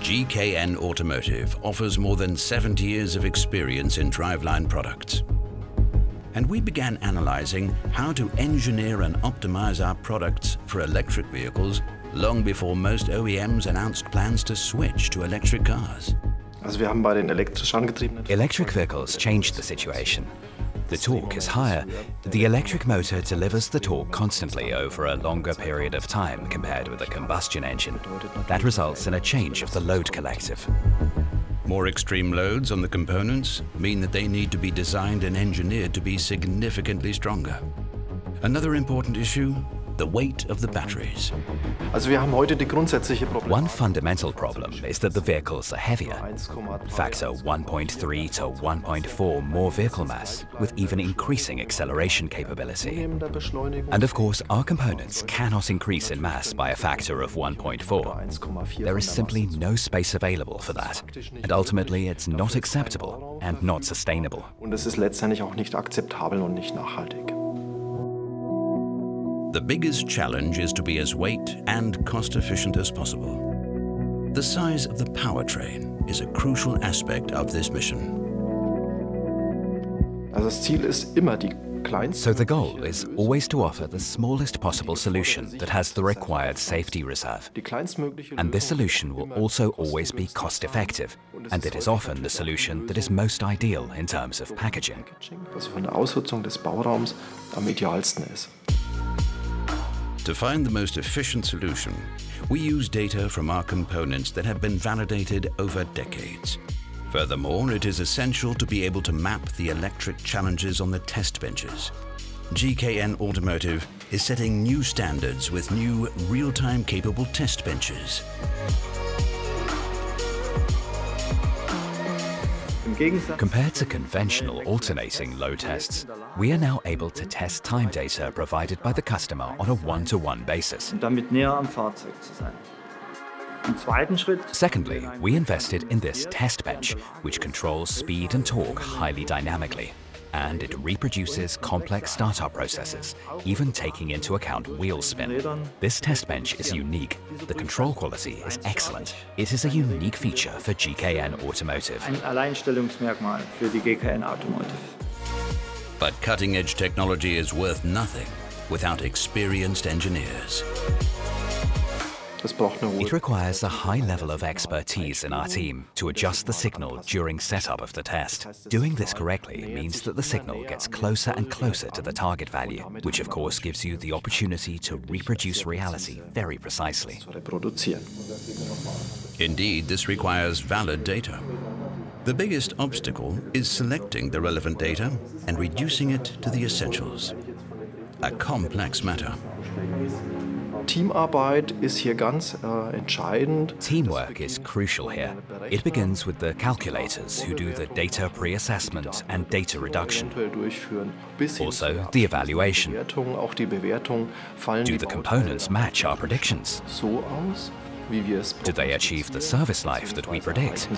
GKN Automotive offers more than 70 years of experience in driveline products. And we began analyzing how to engineer and optimize our products for electric vehicles long before most OEMs announced plans to switch to electric cars. Electric vehicles changed the situation. The torque is higher. The electric motor delivers the torque constantly over a longer period of time compared with a combustion engine. That results in a change of the load collective. More extreme loads on the components mean that they need to be designed and engineered to be significantly stronger. Another important issue the weight of the batteries. One fundamental problem is that the vehicles are heavier. Factor 1.3 to 1.4 more vehicle mass, with even increasing acceleration capability. And of course, our components cannot increase in mass by a factor of 1.4. There is simply no space available for that. And ultimately, it's not acceptable and not sustainable. The biggest challenge is to be as weight and cost efficient as possible. The size of the powertrain is a crucial aspect of this mission. So the goal is always to offer the smallest possible solution that has the required safety reserve. And this solution will also always be cost effective, and it is often the solution that is most ideal in terms of packaging. To find the most efficient solution, we use data from our components that have been validated over decades. Furthermore, it is essential to be able to map the electric challenges on the test benches. GKN Automotive is setting new standards with new real-time capable test benches. Compared to conventional alternating load tests, we are now able to test time data provided by the customer on a one-to-one -one basis. Secondly, we invested in this test bench, which controls speed and torque highly dynamically and it reproduces complex startup processes, even taking into account wheel spin. This test bench is unique. The control quality is excellent. It is a unique feature for GKN Automotive. Ein Alleinstellungsmerkmal für die GKN Automotive. But cutting-edge technology is worth nothing without experienced engineers. It requires a high level of expertise in our team to adjust the signal during setup of the test. Doing this correctly means that the signal gets closer and closer to the target value, which of course gives you the opportunity to reproduce reality very precisely. Indeed, this requires valid data. The biggest obstacle is selecting the relevant data and reducing it to the essentials. A complex matter. Teamarbeit ist hier ganz äh, entscheidend. Teamwork is crucial here. It begins with the calculators who do the data pre-assessment and data reduction. Also, the evaluation. Do the components match our predictions? Do they achieve the service life that we predict?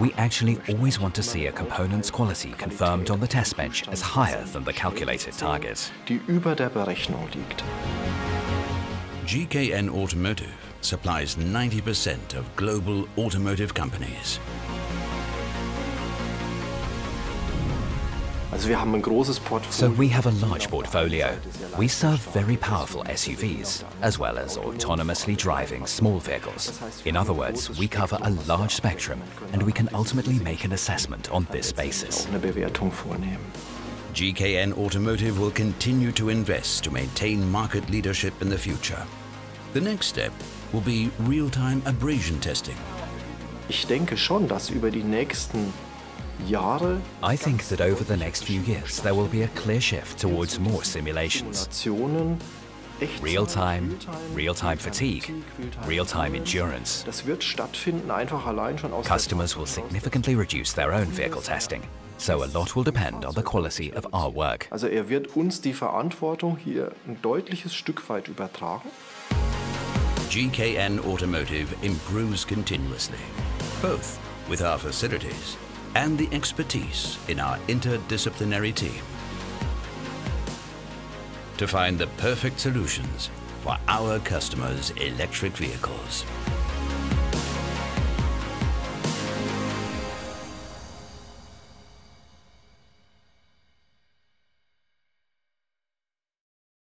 We actually always want to see a component's quality confirmed on the test bench as higher than the calculated target. GKN Automotive supplies 90% of global automotive companies. So we have a large portfolio. We serve very powerful SUVs, as well as autonomously driving small vehicles. In other words, we cover a large spectrum, and we can ultimately make an assessment on this basis. GKN Automotive will continue to invest to maintain market leadership in the future. The next step will be real-time abrasion testing. Ich denke schon, dass über die nächsten Jahre I think that over the next few years there will be a clear shift towards more simulations. Real-time, real-time fatigue, real-time endurance. Customers will significantly reduce their own vehicle testing, so a lot will depend on the quality of our work. Also er wird uns die Verantwortung hier ein deutliches Stück weit übertragen. GKN Automotive improves continuously, both with our facilities and the expertise in our interdisciplinary team to find the perfect solutions for our customers' electric vehicles.